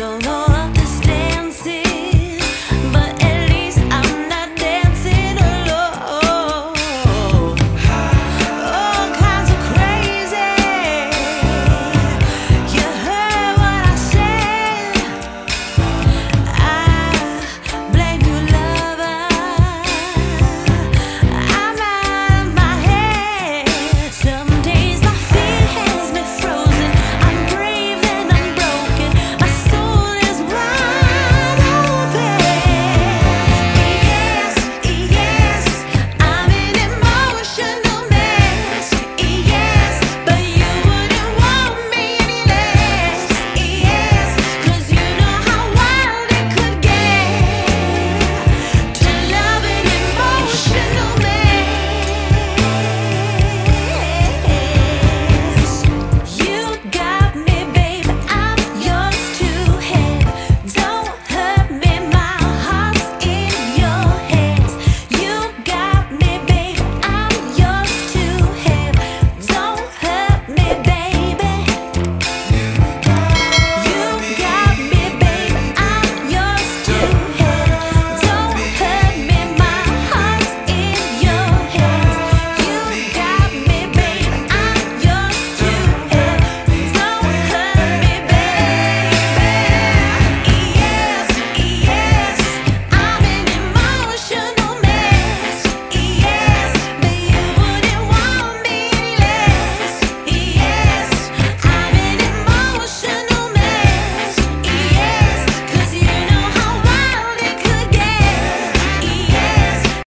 don't know